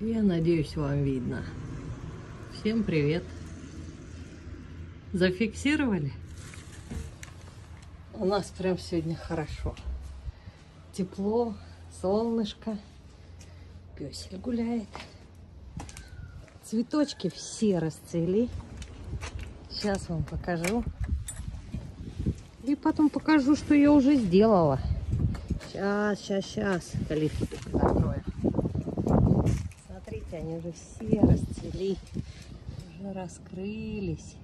Я надеюсь, вам видно. Всем привет. Зафиксировали? У нас прям сегодня хорошо. Тепло, солнышко. Пёсель гуляет. Цветочки все расцвели. Сейчас вам покажу. И потом покажу, что я уже сделала. Сейчас, сейчас, сейчас. Только закрою. Смотрите, они уже все расцвели. Уже раскрылись.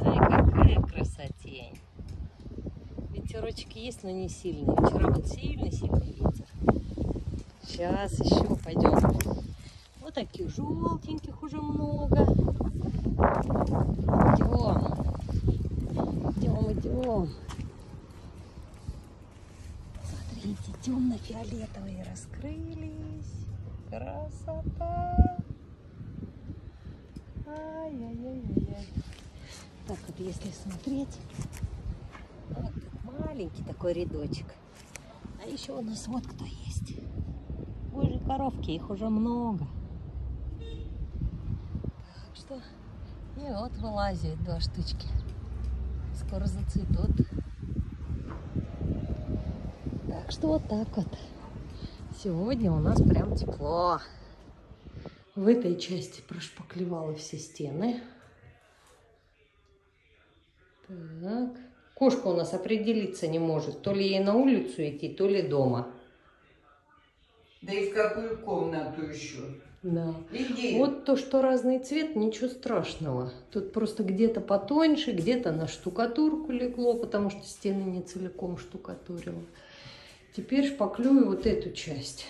Ай, какая красотень. Ветерочек есть, но не сильный. Вчера вот сильный-сильный ветер. Сейчас еще пойдем. Вот таких желтеньких уже много. Идем. Идем, идем. Смотрите, темно-фиолетовые раскрылись. Красота. Ай-яй-яй-яй. Так вот, если смотреть, вот маленький такой рядочек. А еще у нас вот кто есть. Божьи коровки, их уже много. Так что, и вот вылазят два штучки. Скоро зацветут. Так что вот так вот. Сегодня у нас прям тепло. В этой части прошпаклевала все стены. Так. Кошка у нас определиться не может. То ли ей на улицу идти, то ли дома. Да и в какую комнату еще? Да. Иди. Вот то, что разный цвет, ничего страшного. Тут просто где-то потоньше, где-то на штукатурку легло, потому что стены не целиком штукатурила. Теперь шпаклюю вот эту часть.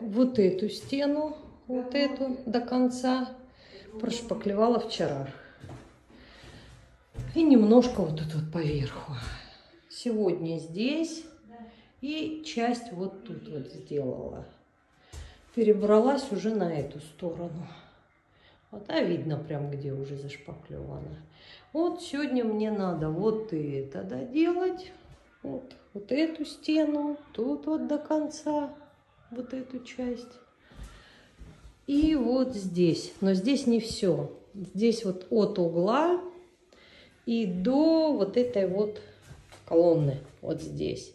Вот эту стену, вот эту до конца прошпаклевала вчера. И немножко вот тут вот поверху. Сегодня здесь и часть вот тут вот сделала. Перебралась уже на эту сторону. Вот, а видно прям, где уже зашпаклевано. Вот сегодня мне надо вот это доделать. Вот, вот эту стену, тут вот до конца, вот эту часть. И вот здесь. Но здесь не все. Здесь вот от угла и до вот этой вот колонны. Вот здесь.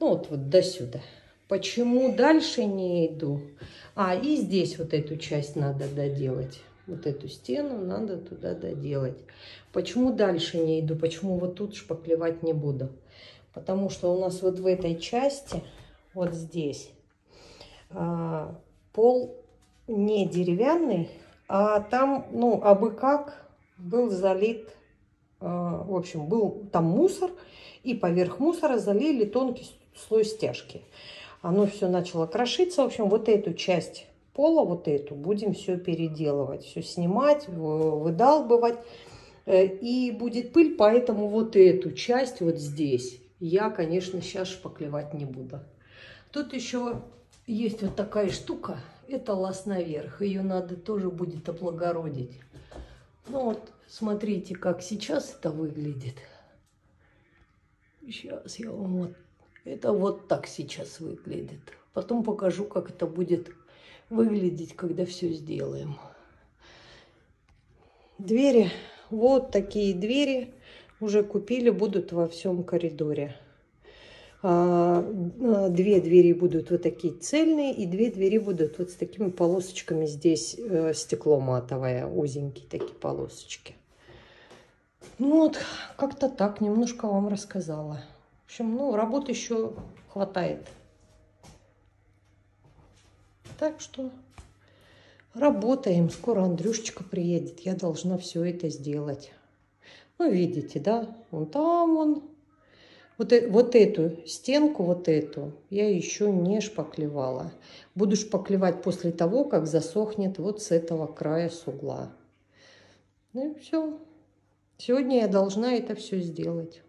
Ну вот, вот до сюда. Почему дальше не иду? А, и здесь вот эту часть надо доделать. Вот эту стену надо туда доделать. Почему дальше не иду? Почему вот тут шпаклевать не буду? Потому что у нас вот в этой части, вот здесь, а, пол не деревянный, а там, ну, абы как был залит, а, в общем, был там мусор, и поверх мусора залили тонкий слой стяжки. Оно все начало крошиться. В общем, вот эту часть пола, вот эту, будем все переделывать, все снимать, выдалбывать. Э, и будет пыль, поэтому вот эту часть вот здесь я, конечно, сейчас шпаклевать не буду. Тут еще есть вот такая штука, это лаз наверх. Ее надо тоже будет облагородить. Ну вот, смотрите, как сейчас это выглядит. Сейчас я вам вот... Это вот так сейчас выглядит. Потом покажу, как это будет выглядеть, когда все сделаем. Двери, вот такие двери уже купили, будут во всем коридоре. А, а, две двери будут вот такие цельные, и две двери будут вот с такими полосочками здесь э, стекло матовое, узенькие такие полосочки. Ну вот, как-то так, немножко вам рассказала. В общем, ну, работы еще хватает. Так что работаем. Скоро Андрюшечка приедет. Я должна все это сделать. Ну, видите, да? Вон там он. Вот, э, вот эту стенку, вот эту, я еще не шпаклевала. Буду шпаклевать после того, как засохнет вот с этого края с угла. Ну и все. Сегодня я должна это все сделать.